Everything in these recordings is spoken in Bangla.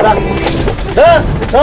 এই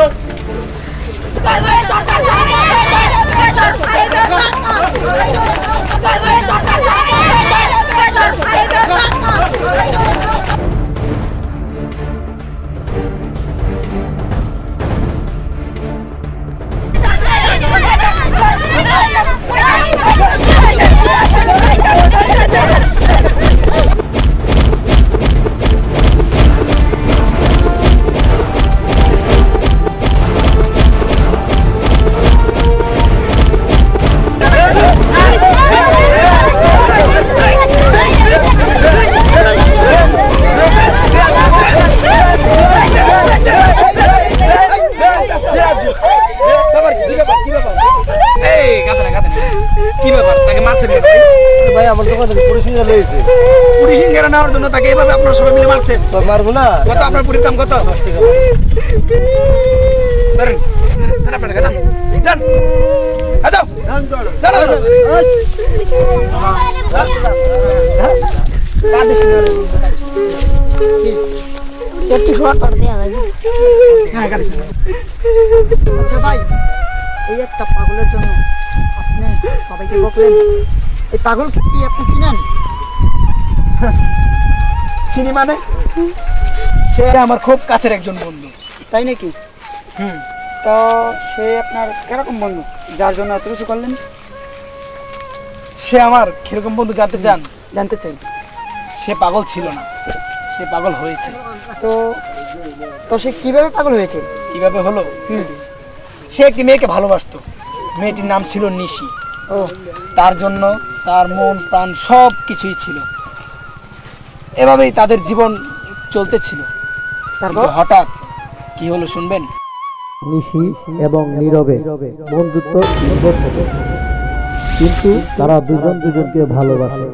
মারবো না কত আপনার পুরীর দাম কত দশ টাকা ধরেন ধরেন আপনার টাকা, যান। যান। আ, যাও। দাঁড়াও, দাঁড়াও। একটু শোয়া করে দেওয়া লাগবে হ্যাঁ, কাঁদিস না। আচ্ছা ভাই এই একটা পাগলের জন্য আপনি সবাইকে বকলেন এই পাগল কি আপনি চিনেন চিনি মানে সে আমার খুব কাছের একজন বন্ধু। তাই নাকি? হুম। তো সে আপনার কীরকম বন্ধু? যার জন্য এত কিছু করলেন? সে আমার কীরকম বন্ধু জানতে চান? জানতে চাই। সে পাগল ছিল না। সে পাগল হয়েছে। তো তো সে কীভাবে পাগল হয়েছে? কীভাবে হলো? সে একটি মেয়েকে ভালোবাসতো। মেয়েটির নাম ছিল নিশি। ও। তার জন্য তার মন প্রাণ সব কিছুই ছিল। এভাবেই তাদের জীবন চলতেছিল। তারপর? হঠাৎ কি হলো শুনবেন? নিশি এবং নীরবে বন্ধুত্ব কিন্তু তারা দুজন দুজনকে ভালোবাসে।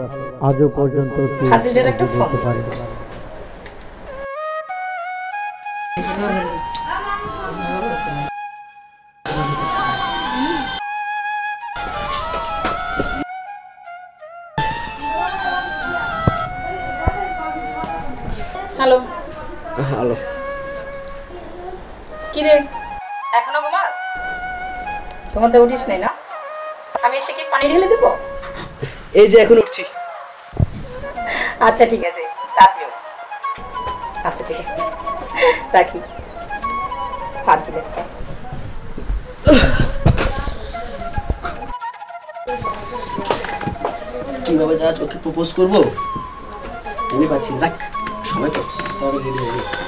আজও পর্যন্ত হাজিরের একটা ফোন। হ্যালো। হ্যালো। কি রে এখনও ঘুমাস? ঘুমাতে উঠিস নাই না? আমি এসে কি পানি ঢেলে দেবো? এই যে এখন উঠছি। আচ্ছা ঠিক আছে। তাড়াতাড়ি। আচ্ছা ঠিক আছে। রাখি। ফাজিল একটা কীভাবে যা ওকে প্রপোজ করব? ভেবে পাচ্ছি না। যাক। তো তাড়াতাড়ি ready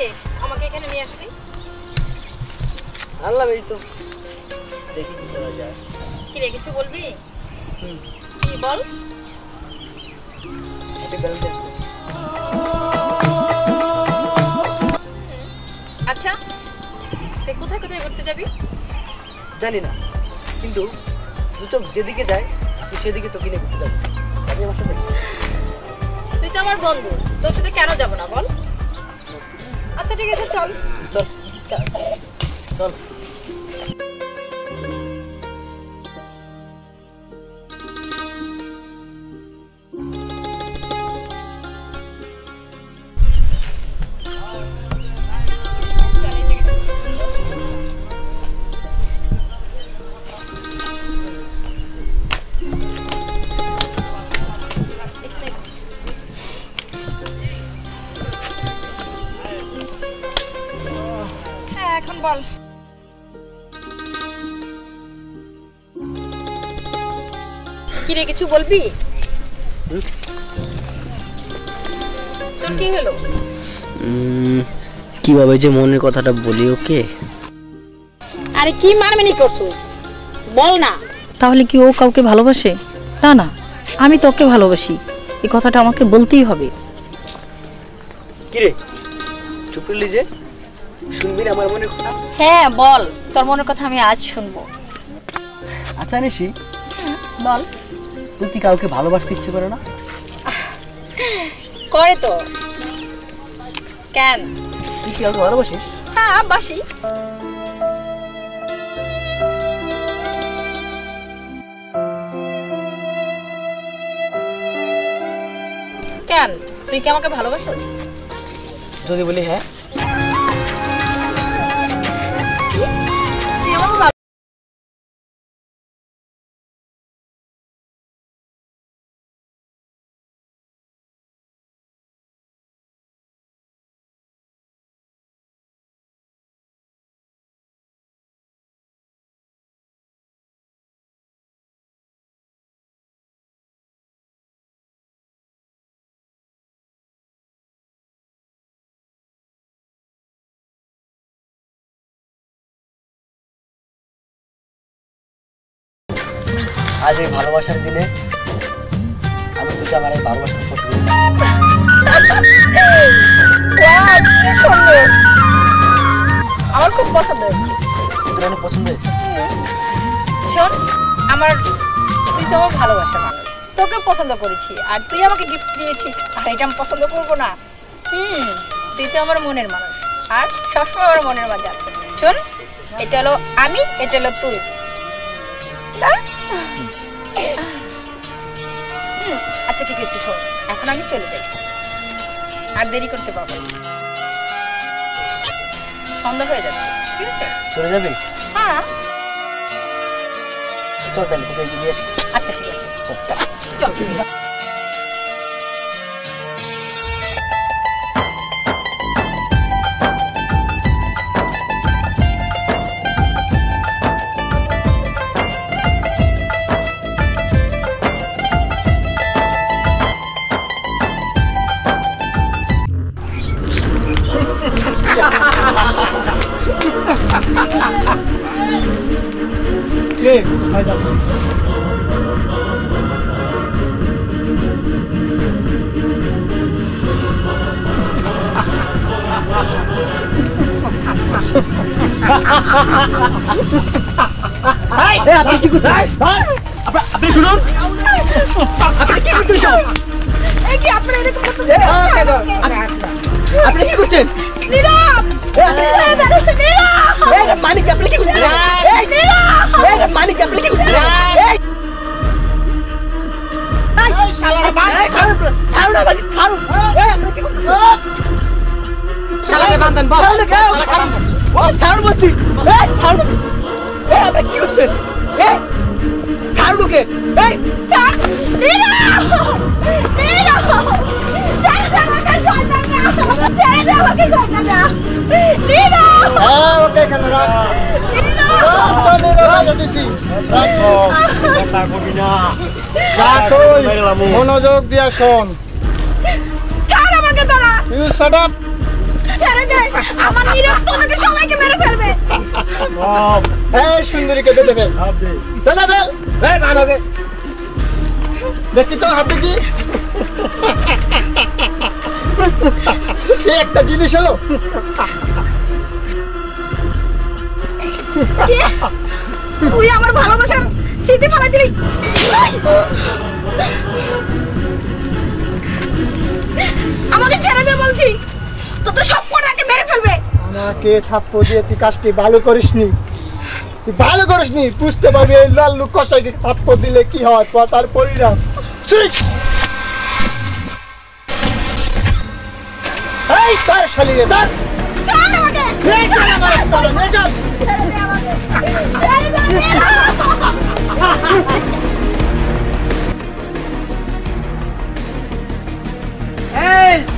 রে আমাকে এখানে নিয়ে আসলি আল্লাহ এই তো। দেখি কি করা যায়। কি রে কিছু বলবি? কি বল? আচ্ছা আজকে কোথায় কোথায় ঘুরতে যাবি? জানি না কিন্তু দু চোখ যেদিকে যায় তুই সেদিকে তো কিনে ঘুরতে যাবি। তুই তো আমার বন্ধু তোর সাথে কেন যাব না বল? আচ্ছা ঠিক আছে চল। চল। চল। কিছু বলবি? তোর কি হলো? কীভাবে যে মনের কথাটা বলি ওকে? আরে কি মারমিনি করছ? বল না। তাহলে কি ও কাউকে ভালোবাসে? না না আমি তোকে ভালোবাসি। এই কথাটা আমাকে বলতেই হবে। কিরে? চুপ করলি যে? শুনবি না আমার মনের কথা? হ্যাঁ বল। তোর মনের কথা আমি আজ শুনব। আচ্ছা নিশি। বল। তুই কাউকে ভালোবাসতে ইচ্ছে করে না? করে তো। কেন? তুই কি কাউকে ভালোবাসিস? হ্যাঁ বাসি কেন? তুই কি আমাকে ভালোবাসিস? যদি বলি হ্যাঁ আজ এই ভালোবাসার দিনে আমি তোকে আমার এই ভালোবাসার ফটো আমার খুব পছন্দ। তোর অনেক পছন্দ হয়েছে। শোন আমার তুই তো আমার ভালোবাসা মানুষ। তোকে পছন্দ করেছি আর তুই আমাকে গিফট দিয়েছিস। আর এটা আমি পছন্দ করব না। হুম তুই তো আমার মনের মানুষ। আর সবসময় আমার মনের মাঝে আছে শোন এটা হলো আমি এটা হলো তুই। আচ্ছা ঠিক আছে শোন এখন আমি চলে যাই। আর দেরি করতে পারব সন্ধ্যা হয়ে যাচ্ছে ঠিক আছে? চলে যাবি? হ্যাঁ। চল তাহলে তোকে আচ্ছা ঠিক আছে। চল চল। চল। কে কোথায় যাচ্ছিস আপনি কি করছেন? আপনি শুনুন। আপনি কি কি করতেছেন? আপনি কি করছেন? নীরব! নীরব! এই মানিক আপনি কি করছেন? এই ছাড়ুন ছাড়ুন বলছি। এই ছাড়ুন এই আপনি কি করছেন এই ছাড়ুন ওকে এই হ্যাঁ ওকে এখানে রাখ। তো নীরবে যেতেছি এই সুন্দরীকে বেঁধে ফেল। এই মানবে দেখি তো হাতে কি। একটা জিনিস হলো। তুই আমার ভালোবাসার স্মৃতি ফেলা দিলি। আমাকে ছেড়ে দে বলছি। তো সব কটাকে মেরে ফেলবে। আমাকে থাপ্প দিয়ে তুই কাজটি ভালো করিসনি। তুই ভালো করিসনি বুঝতে পারবি এই লাল্লু কষাইকে থাপ্প দিলে কি হয় তার পরিণাম। ঠিক এই তার শালিরে তার ছাড়!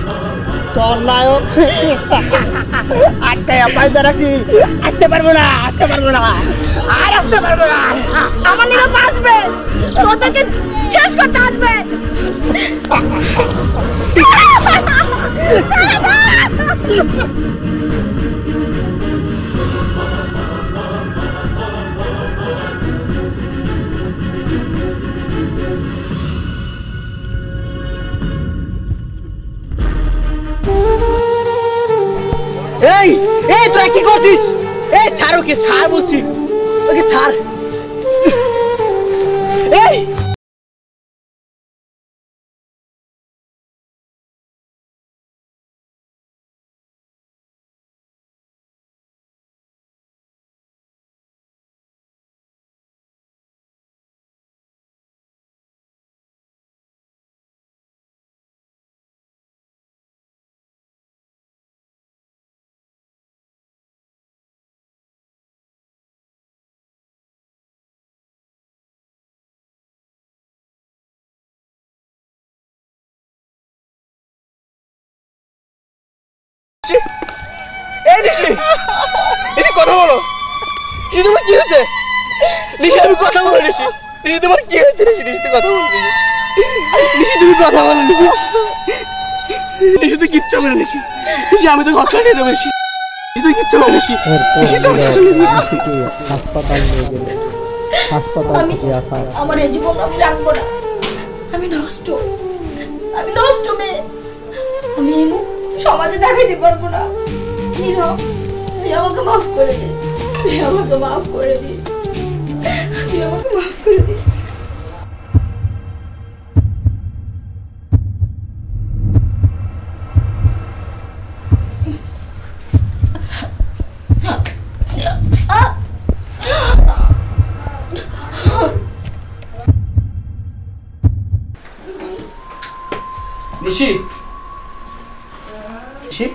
তোর নায়ক আটকায় পাইতে রাখছি আসতে পারব না আসতে পারব না। আর আসতে পারব না। আমার নীরব আসবে। তোদেরকে শেষ করতে আসবে। তোরা কি করছিস? এই ছাড় ওকে ছাড় বলছি। ওকে ছাড়। এই! এই নিশি। নিশি কথা বলো। নিশি তোমার কি হয়েছে? নিশি আমি কথা বলো নিশি। নিশি তোমার কি হয়েছে নিশি? নিশি কথা বলো নিশি। তুমি কথা বলো নিশি। নিশি তুই কিচ্ছু না নিশি। নিশি আমি তো কথা নিয়ে দেবো নিশি। নিশি তুই কিচ্ছু হবে নিশি। নিশি এরপর তুমি নীরব নিশিকে হাসপাতাল নিয়ে গেল। হাসপাতাল থেকে আসা। আমার এই জীবন আমি রাখব না। আমি নষ্ট। আমি নষ্ট মেয়ে। আমি সমাজে দেখাইতে পারব না। তুই আমাকে মাফ করে দে। তুই আমাকে মাফ করে দিস তুই আমাকে মাফ করে দিস নিশি নিশি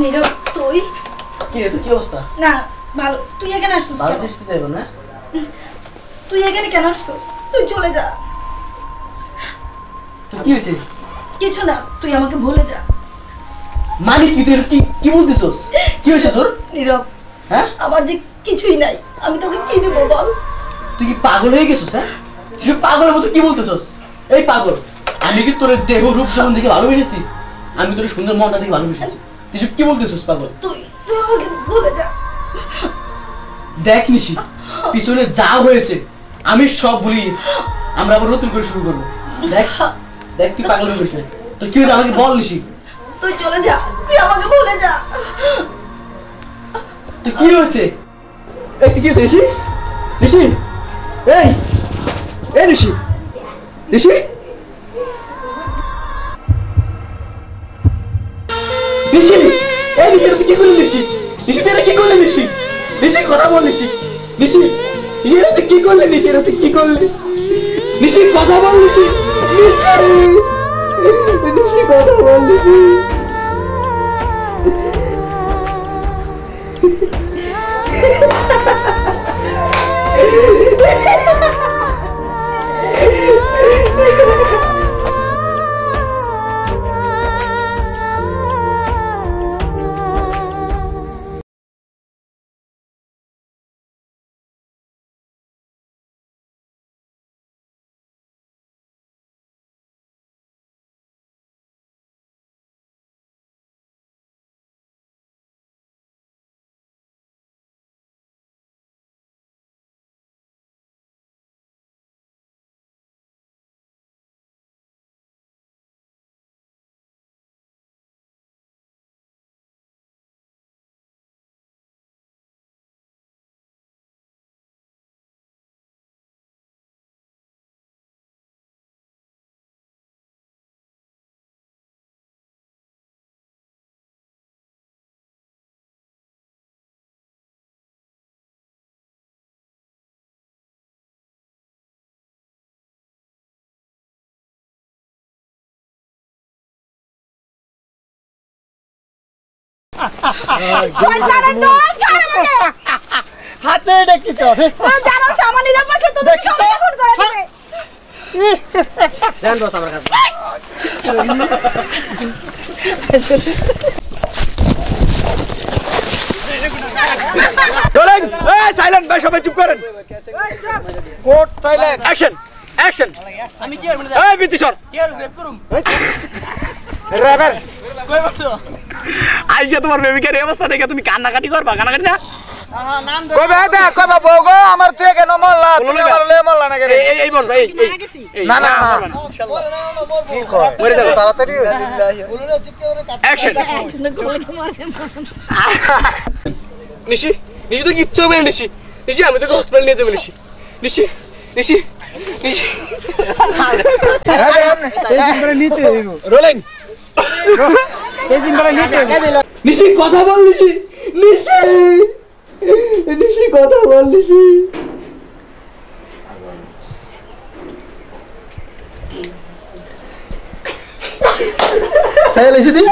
নীরব তুই কি রে তোর কি অবস্থা না ভালো তুই এখানে আসছিস ভালো না। তুই এখানে কেন আসছিস? তুই চলে যা। তো কি হয়েছে? কিছু না তুই আমাকে ভুলে যা। মানে কি? তুই কি কি কি হয়েছে তোর? নীরব হ্যাঁ? আমার যে কিছুই নাই আমি তোকে কি দেবো বল? তুই কি পাগল হয়ে গেছিস হ্যাঁ? তুই পাগলের মতো কি বলতেছস? এই পাগল আমি কি তোর দেহ রূপ যখন দেখে ভালোবেসেছি আমি তোর সুন্দর মনটা দেখে ভালোবেসেছি? তুই কি বলতেছস পাগল? তুই তুই আমাকে ভুলে যা। দেখ নিশি পিছনে যা হয়েছে আমি সব ভুলে গেছি আমরা আবার নতুন করে শুরু করব। দেখ দেখ তুই পাগল হয়ে গেছিস তো কি হয়েছে আমাকে বল নিশি। তুই চলে যা তুই আমাকে ভুলে যা। তো কি হয়েছে? এই তুই কি হয়েছে ঋষি ঋষি এই এই ঋষি ঋষি ঋষি এই ঋষি তুই কি করলি ঋষি ঋষি তুই কি করলি ঋষি ঋষি কথা বল নিশি। নিশি এটা কি করলি নিশি এটা কি করলি? নিশি, কথা বল নিশি। নিশি কথা বল ঋষি শয়তানের দল ছাড় আমাকে। হাতে এটা কি তোর আমার নিরাপত্তা তোদের দেখি সবাই খুন করে দেবে। দেন বস আমার কাছে। রোলিং এই সাইলেন্ট ভাই সবাই চুপ করেন। কোট সাইলেন্ট। Action action. আমি কি করব এই বিচি সর। কি গ্রেপ করুম? ড্রাইভার আইসা তোমার বেবিকার এই অবস্থা দেখে তুমি কান্নাকাটি করবা কান্নাকাটি না? কইবে দে আমার তুই কেন মরলা তুমি আমার লয়ে মরলা না এই এই এই বল ভাই এই, এই এই, না, না, না। কি কয়? মরে যাবে। তাড়াতাড়ি অ্যাকশন নিশি নিশি তো কিচ্ছু হবে না নিশি। নিশি আমি তোকে হসপিটাল নিয়ে যাব নিশি। নিশি নিশি নিশি। রোলিং নিশি কথা বল নিশি নিশি নিশি কথা বল নিশি সাইলেন্স দি